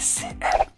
SL.